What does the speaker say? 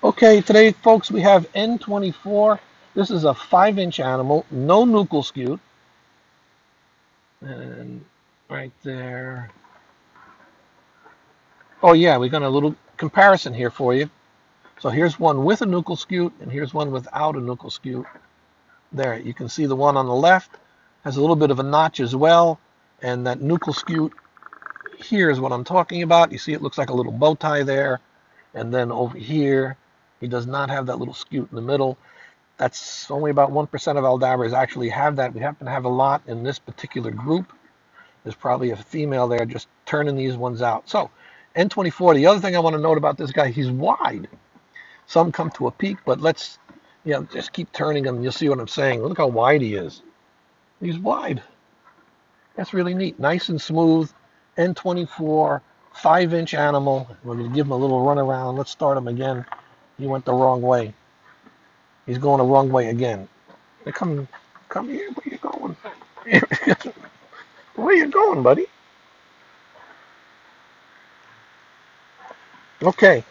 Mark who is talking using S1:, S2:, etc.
S1: Okay, today, folks, we have N24. This is a five inch animal, no nuchal scute. And right there. Oh, yeah, we got a little comparison here for you. So here's one with a nuchal scute, and here's one without a nuchal scute. There, you can see the one on the left has a little bit of a notch as well, and that nuchal scute here is what I'm talking about. You see it looks like a little bow tie there, and then over here, he does not have that little scute in the middle. That's only about 1% of Aldabras actually have that. We happen to have a lot in this particular group. There's probably a female there just turning these ones out. So N24, the other thing I want to note about this guy, he's wide. Some come to a peak, but let's you know, just keep turning him. You'll see what I'm saying. Look how wide he is. He's wide. That's really neat. Nice and smooth. N24, five inch animal. We're going to give him a little run around. Let's start him again. He went the wrong way. He's going the wrong way again. come, come here. Where you going? Where you going, buddy? Okay.